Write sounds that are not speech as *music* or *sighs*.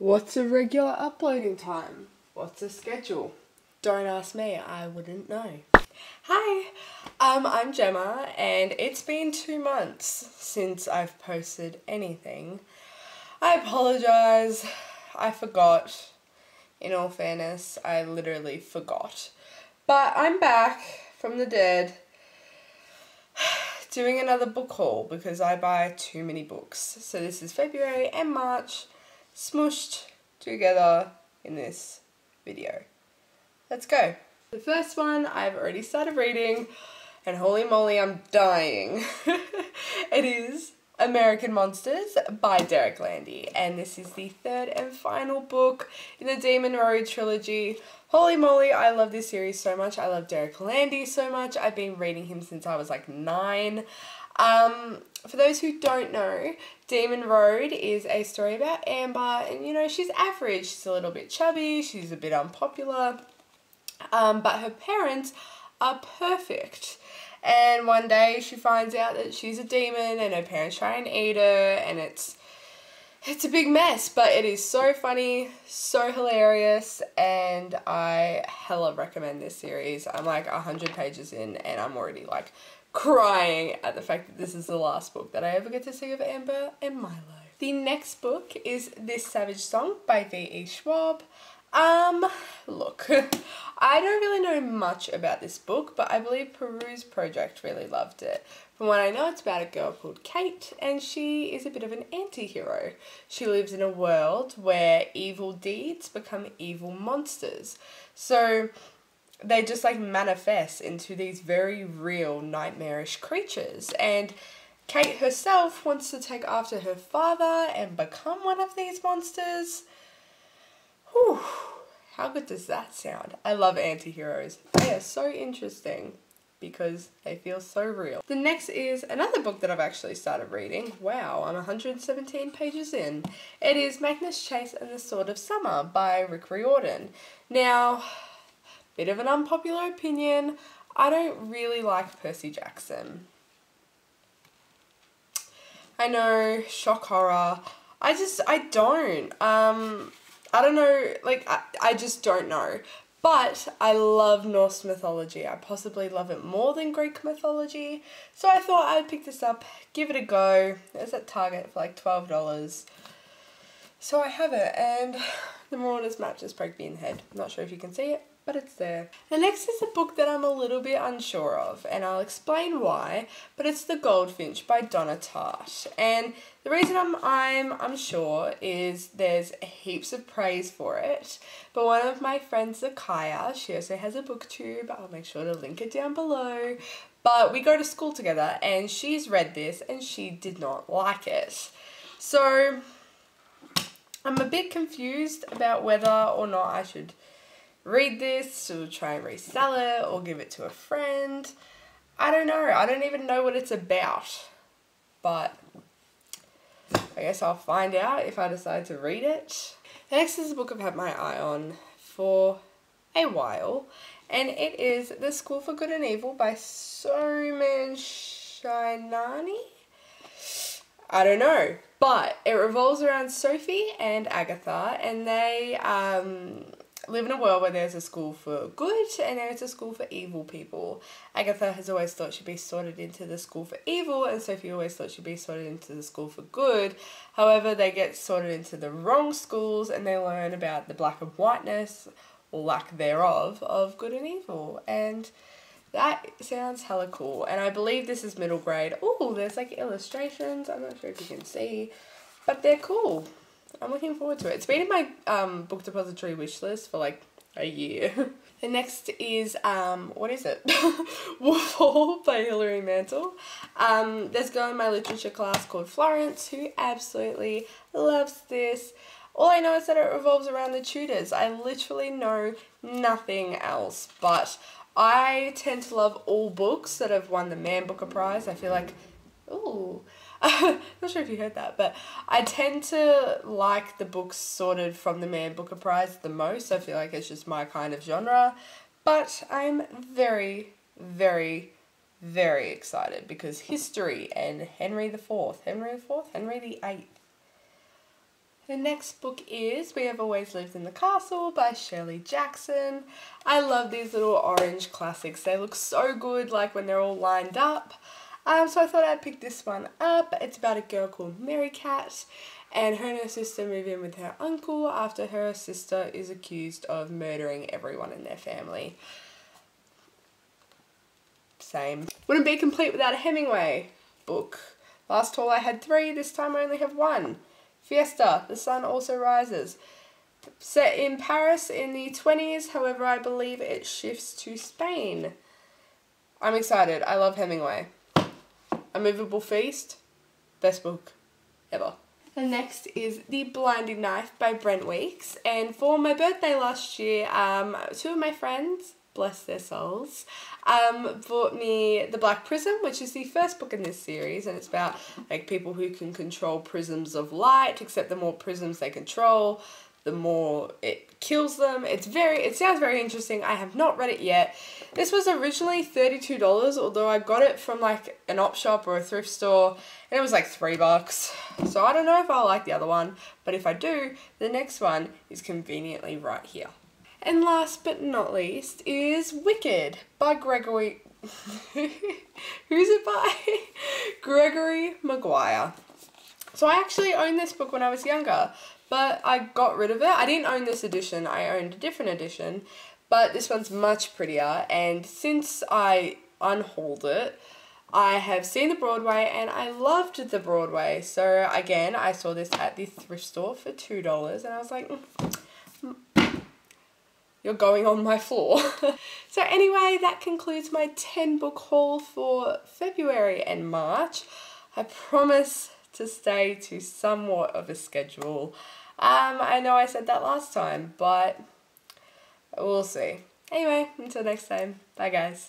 What's a regular uploading time? What's a schedule? Don't ask me, I wouldn't know. Hi, um, I'm Gemma, and it's been two months since I've posted anything. I apologise, I forgot. In all fairness, I literally forgot. But I'm back from the dead *sighs* doing another book haul because I buy too many books. So this is February and March smooshed together in this video. Let's go. The first one I've already started reading and holy moly I'm dying. *laughs* it is American Monsters by Derek Landy and this is the third and final book in the Demon Road trilogy. Holy moly, I love this series so much. I love Derek Landy so much. I've been reading him since I was like nine. Um, for those who don't know, Demon Road is a story about Amber, and you know, she's average. She's a little bit chubby, she's a bit unpopular, um, but her parents are perfect. And one day she finds out that she's a demon, and her parents try and eat her, and it's it's a big mess, but it is so funny, so hilarious, and I hella recommend this series. I'm like 100 pages in, and I'm already like crying at the fact that this is the last book that I ever get to see of Amber and Milo. The next book is This Savage Song by V.E. Schwab. Um, look, *laughs* I don't really know much about this book, but I believe Peruse Project really loved it. From what I know, it's about a girl called Kate, and she is a bit of an anti hero. She lives in a world where evil deeds become evil monsters. So, they just like manifest into these very real nightmarish creatures. And Kate herself wants to take after her father and become one of these monsters. Whew, how good does that sound? I love anti heroes. They are so interesting because they feel so real. The next is another book that I've actually started reading. Wow, I'm 117 pages in. It is Magnus Chase and the Sword of Summer by Rick Riordan. Now, Bit of an unpopular opinion. I don't really like Percy Jackson. I know, shock horror. I just, I don't. Um, I don't know, like, I, I just don't know. But I love Norse mythology. I possibly love it more than Greek mythology. So I thought I'd pick this up, give it a go. It's at Target for like $12. So I have it, and *sighs* the Marauders map just broke me in the head. Not sure if you can see it but it's there. The next is a book that I'm a little bit unsure of, and I'll explain why, but it's The Goldfinch by Donna Tartt. And the reason I'm, I'm unsure is there's heaps of praise for it, but one of my friends, Zakiya, she also has a booktube, I'll make sure to link it down below, but we go to school together, and she's read this, and she did not like it. So, I'm a bit confused about whether or not I should read this or try and resell it or give it to a friend. I don't know. I don't even know what it's about. But I guess I'll find out if I decide to read it. Next is a book I've had my eye on for a while. And it is The School for Good and Evil by Soman Chainani. I don't know. But it revolves around Sophie and Agatha and they um, live in a world where there's a school for good and there's a school for evil people. Agatha has always thought she'd be sorted into the school for evil, and Sophie always thought she'd be sorted into the school for good. However, they get sorted into the wrong schools and they learn about the black and whiteness, or lack thereof, of good and evil. And that sounds hella cool. And I believe this is middle grade. Oh, there's like illustrations. I'm not sure if you can see, but they're cool. I'm looking forward to it. It's been in my um, book depository wish list for like a year. *laughs* the next is, um, what is it? *laughs* Wolf by Hilary Mantel. Um, there's a girl in my literature class called Florence who absolutely loves this. All I know is that it revolves around the Tudors. I literally know nothing else, but I tend to love all books that have won the Man Booker Prize. I feel like, ooh, *laughs* not sure if you heard that, but I tend to like the books sorted from the Man Booker Prize the most. I feel like it's just my kind of genre. But I'm very, very, very excited because history and Henry the Fourth, Henry the Fourth, Henry the Eighth. The next book is We Have Always Lived in the Castle by Shirley Jackson. I love these little orange classics. They look so good like when they're all lined up. Um, so I thought I'd pick this one up. It's about a girl called Merricat and her and her sister move in with her uncle after her sister is accused of murdering everyone in their family. Same. Wouldn't be complete without a Hemingway book. Last haul I had three, this time I only have one. Fiesta, The Sun Also Rises. Set in Paris in the 20s, however, I believe it shifts to Spain. I'm excited. I love Hemingway. A Movable Feast, best book ever. The next is The Blinding Knife by Brent Weeks. And for my birthday last year, um, two of my friends, bless their souls, um, bought me The Black Prism, which is the first book in this series, and it's about like people who can control prisms of light, except the more prisms they control, the more it kills them. It's very, it sounds very interesting. I have not read it yet. This was originally $32, although I got it from like an op shop or a thrift store, and it was like three bucks. So I don't know if I'll like the other one, but if I do, the next one is conveniently right here. And last but not least is Wicked by Gregory. *laughs* Who's it by? *laughs* Gregory Maguire. So I actually owned this book when I was younger, but I got rid of it. I didn't own this edition, I owned a different edition, but this one's much prettier. And since I unhauled it, I have seen the Broadway and I loved the Broadway. So again, I saw this at the thrift store for $2 and I was like, mm, you're going on my floor. *laughs* so anyway, that concludes my 10 book haul for February and March. I promise to stay to somewhat of a schedule. Um, I know I said that last time, but we'll see. Anyway, until next time, bye guys.